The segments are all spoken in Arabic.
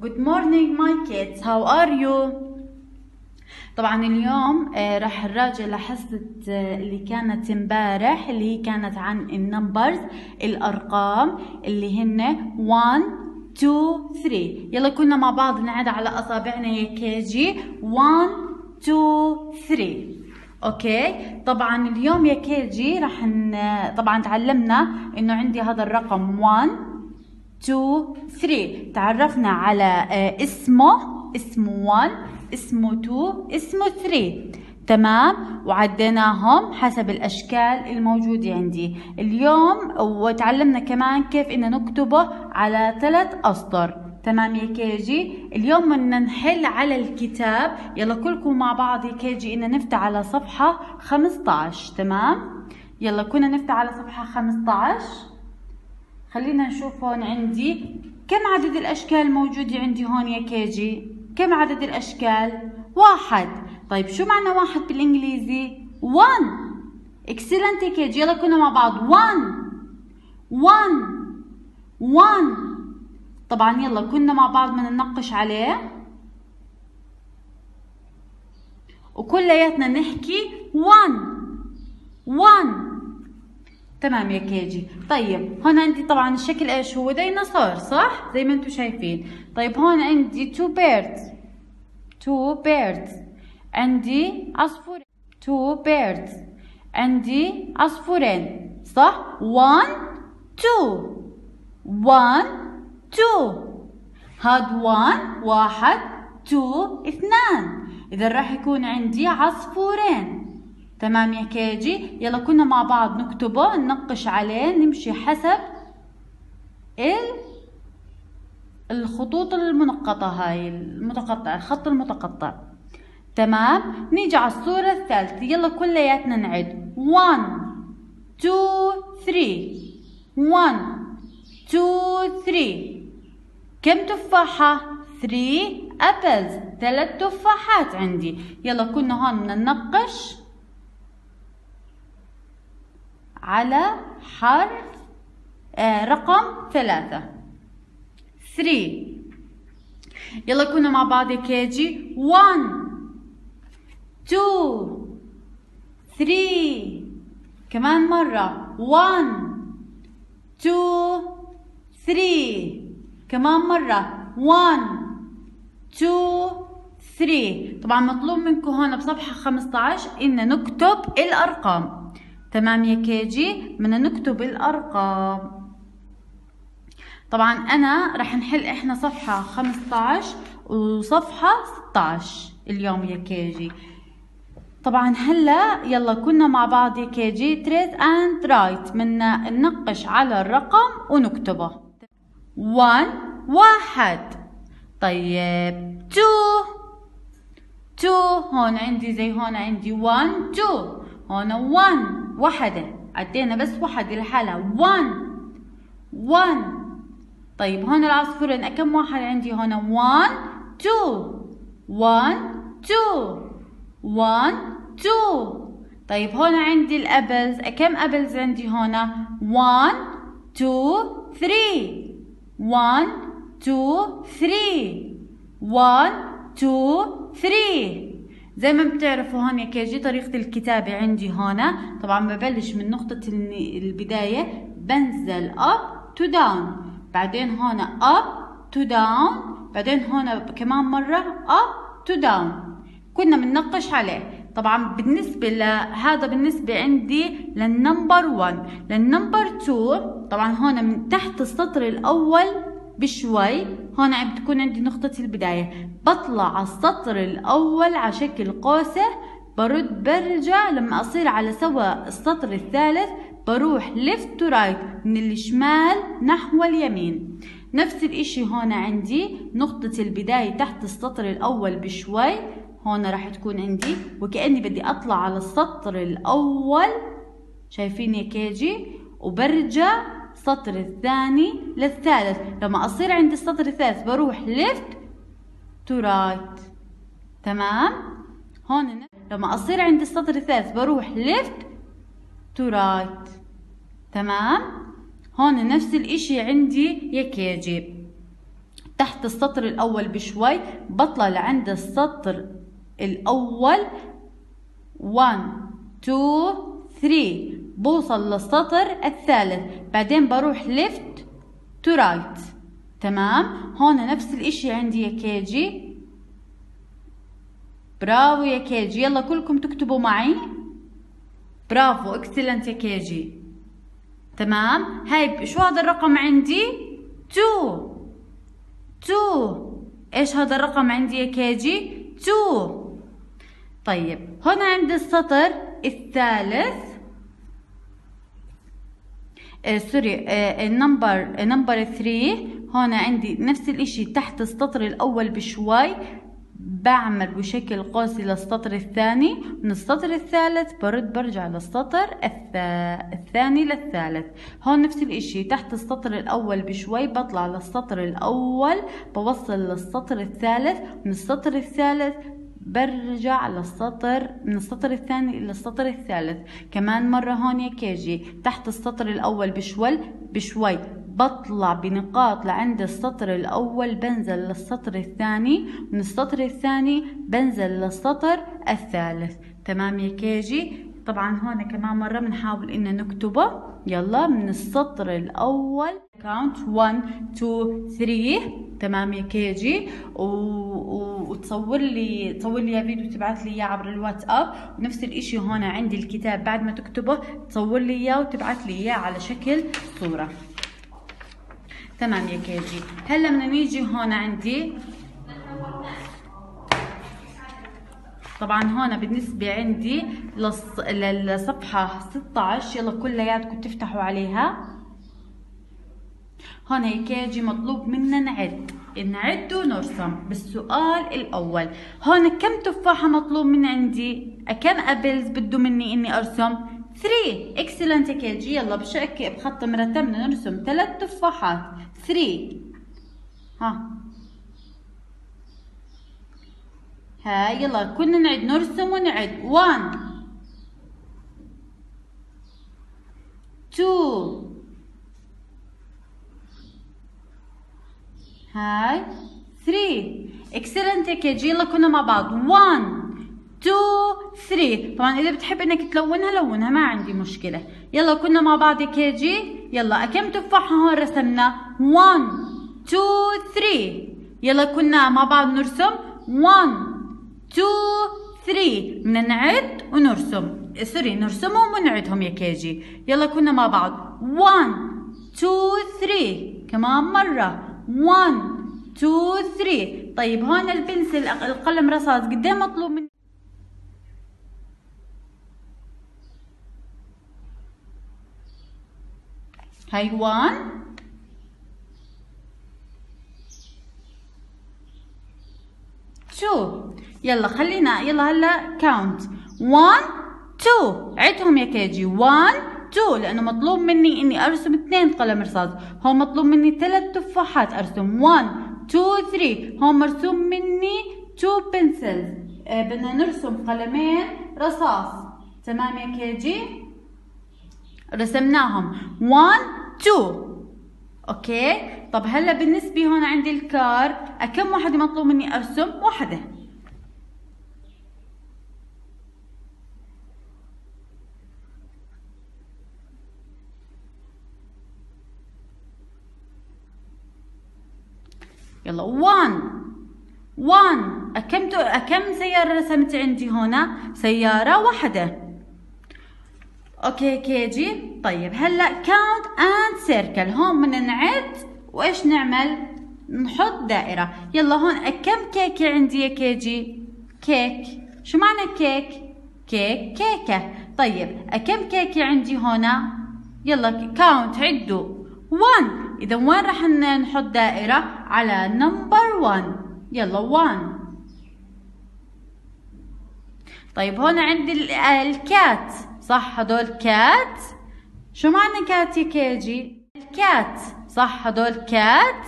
Good morning my kids. How are you? طبعا اليوم آه، راح نراجع لحصة آه، اللي كانت امبارح اللي هي كانت عن ال numbers الأرقام اللي هن 1 2 3 يلا كنا مع بعض نعد على أصابعنا يا KG. 1 2 3 okay؟ طبعا اليوم يا KG راح ن... طبعا تعلمنا إنه عندي هذا الرقم 1 2 3 تعرفنا على آه، اسمه اسمه 1 اسمه 2 اسمه 3 تمام؟ وعديناهم حسب الأشكال الموجودة عندي. اليوم وتعلمنا كمان كيف ان نكتبه على ثلاث أسطر. تمام يا كيجي؟ اليوم بدنا نحل على الكتاب. يلا كلكم مع بعض يا كيجي ان نفتح على صفحة 15 تمام؟ يلا كنا نفتح على صفحة 15 خلينا نشوف هون عندي. كم عدد الأشكال الموجودة عندي هون يا كيجي كم عدد الأشكال؟ واحد. طيب شو معنى واحد بالإنجليزي؟ One. Excellent يا كيجي يلا كنا مع بعض. One. One. One. طبعا يلا كنا مع بعض بدنا ننقش عليه. وكلياتنا نحكي one. One. تمام يا كيجي. طيب هون عندي طبعا الشكل إيش هو؟ ديناصور صح؟ زي ما أنتم شايفين. طيب هون عندي two birds. two birds. عندي عصفور two birds. عندي عصفورين صح؟ one two. one two. هاد one واحد two اثنان. إذا راح يكون عندي عصفورين. تمام يا كيجي؟ يلا كنا مع بعض نكتبه ننقش عليه نمشي حسب ال الخطوط المنقطة هاي المتقطع الخط المتقطع. تمام؟ نيجي على الصورة الثالثة. يلا كلياتنا نعد. 1 2 3 1 2 3 كم تفاحة؟ 3 أبلز ثلاث تفاحات عندي. يلا كنا هون بدنا ننقش. على حرف آه رقم ثلاثة. ثري يلا كنا مع بعض كيجي one. Two. Three. كمان مرة. One. Two. Three. كمان مرة. One. Two. Three. طبعا مطلوب منكم هون بصفحة 15 إن نكتب الأرقام. تمام يا كيجي بدنا نكتب الأرقام. طبعا أنا رح نحل إحنا صفحة 15 وصفحة 16 اليوم يا KG طبعا هلا يلا كنا مع بعض يا KG trace and write بدنا ننقش على الرقم ونكتبه. 1 واحد. طيب 2 2 هون عندي زي هون عندي. 1 2 هون 1 وحدة عدينا بس وحدة لحالها. 1 1 طيب هون العصفورين كم واحد عندي هون؟ 1 2 1 2 1 2 طيب هون عندي ال apples. كم apples عندي هون؟ 1 2 3 1 2 3 1 2 3 زي ما بتعرفوا هون يا KG طريقة الكتابة عندي هون. طبعا ببلش من نقطة البداية. بنزل up to down. بعدين هون up to down. بعدين هون كمان مرة up to down. كنا بننقش عليه. طبعا بالنسبة لهذا بالنسبة عندي لل number 1 لل number 2 طبعا هون من تحت السطر الأول بشوي. هون عم تكون عندي نقطة البداية. بطلع على السطر الأول على شكل قوسة برد برجع. لما أصير على سوا السطر الثالث بروح left to right من الشمال نحو اليمين. نفس الإشي هون عندي. نقطة البداية تحت السطر الأول بشوي. هون راح تكون عندي. وكأني بدي أطلع على السطر الأول. شايفين يا KG؟ وبرجع. السطر الثاني للثالث. لما أصير عند السطر الثالث بروح left to right. تمام؟ هون لما أصير عند السطر الثالث بروح left to right. تمام؟ هون نفس الإشي عندي. يا كيجي. تحت السطر الأول بشوي بطلع لعند السطر الأول. 1 2 3 بوصل للسطر الثالث. بعدين بروح ليفت to write تمام؟ هون نفس الإشي عندي يا KG. bravo يا KG. يلا كلكم تكتبوا معي. bravo excellent يا KG. تمام؟ هاي شو هذا الرقم عندي؟ 2 2 إيش هذا الرقم عندي يا KG؟ 2 طيب هنا عند السطر الثالث. sorry آه ال number number 3 هون عندي نفس الإشي تحت السطر الأول بشوي بعمل بشكل قوسي للسطر الثاني من السطر الثالث برد برجع للسطر الثاني للثالث. هون نفس الإشي تحت السطر الأول بشوي بطلع للسطر الأول بوصل للسطر الثالث من السطر الثالث برجع للسطر من السطر الثاني إلى السطر الثالث. كمان مرة هون يا KG تحت السطر الأول بشوي بشوي بطلع بنقاط لعند السطر الأول بنزل للسطر الثاني من السطر الثاني بنزل للسطر الثالث. تمام يا KG طبعا هون كمان مرة بنحاول إن نكتبه. يلا من السطر الأول count 1 2 3 تمام يا KG و... وتصور لي تصور لي فيديو تبعث لي إياه عبر الواتساب. ونفس الإشي هون عندي الكتاب بعد ما تكتبه. تصور لي إياه وتبعث لي إياه على شكل صورة. تمام يا كيجي هلا بدنا نيجي هون عندي. طبعا هون بالنسبة عندي للص... للصفحة 16 يلا كلياتكم تفتحوا عليها. هون هي كيجي مطلوب منا نعد. نعد ونرسم بالسؤال الأول. هون كم تفاحة مطلوب من عندي؟ كم أبلز بده مني إني أرسم؟ 3 excellent KG يلا بشكل بخط مرتب بدنا نرسم. ثلاث تفاحات. 3 ها. هاي يلا كنا نعد. نرسم ونعد. 1 2 هاي 3 excellent KG يلا كنا مع بعض 1 2 3 طبعا اذا بتحب انك تلونها لونها ما عندي مشكله يلا كنا مع بعض كيجي يلا كم تفاحه هون رسمنا 1 2 3 يلا كنا مع بعض نرسم 1 2 3 بدنا نعد ونرسم سوري نرسمهم ونعدهم يا كيجي يلا كنا مع بعض 1 2 3 كمان مرة 1 2 3 طيب هون البنسل القلم رصاص. قد إيه مطلوب مني هاي 1 2 يلا خلينا يلا هلا كاونت 1 2 عدهم يا كيجي. 1 2 لأنه مطلوب مني إني أرسم اثنين قلم رصاص. هون مطلوب مني ثلاث تفاحات أرسم. 1 2 3 هون مرسوم مني 2 بنسلز آه بدنا نرسم قلمين رصاص. تمام يا كيجي رسمناهم. 1 2 أوكي؟ طب هلا بالنسبة هون عندي الكار. كم وحده مطلوب مني أرسم؟ وحده يلا 1 1 كم كم سيارة رسمت عندي هنا؟ سيارة واحدة. okay KG طيب هلا count and circle هون بدنا نعد وإيش نعمل؟ نحط دائرة. يلا هون كم كيكة عندي يا KG؟ cake. شو معنى cake؟ cake كيكة. طيب كم كيكة عندي هنا؟ يلا count عدوا. 1 إذا وين راح نحط دائرة؟ على number 1 يلا 1 طيب هون عندي ال cat. صح هدول cat. شو معنى cat يا KG؟ ال cat. صح هدول cat.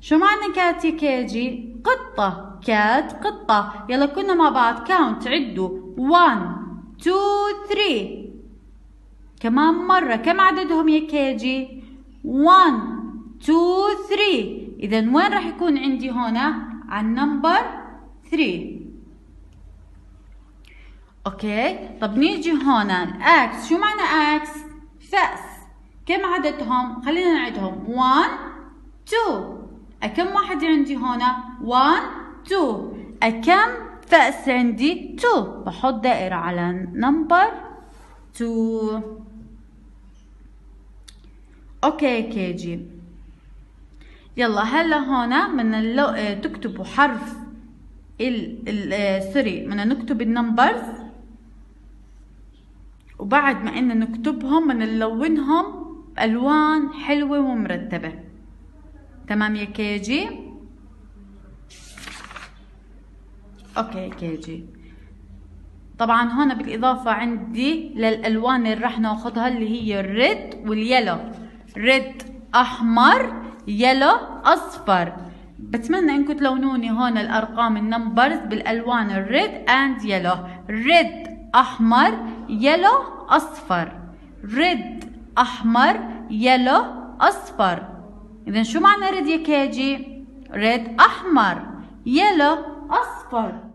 شو معنى cat يا KG؟ قطة. cat قطة. يلا كنا مع بعض. count عدوا 1 2 3 كمان مرة. كم عددهم يا KG؟ 1 2 3 إذا وين راح يكون عندي هنا؟ على ال number 3 okay طب نيجي هنا. ال axe شو معنى axe فأس كم عددهم؟ خلينا نعدهم. 1 2 كم واحد عندي هنا؟ 1 2 كم فأس عندي؟ 2 بحط دائرة على number 2 okay KG يلا هلا من اللو... تكتبوا حرف ال ال sorry بدنا نكتب ال numbers وبعد ما إن نكتبهم بدنا نلونهم بألوان حلوة ومرتبة تمام يا كيجي أوكي كيجي طبعا هون بالاضافة عندي للالوان اللي راح ناخذها اللي هي ال red وال yellow red أحمر yellow أصفر. بتمنى إنكم تلونوني هون الأرقام ال numbers بالألوان ال red and yellow red أحمر yellow أصفر. red أحمر yellow أصفر. اذا شو معنى red يا KG؟ red أحمر yellow أصفر.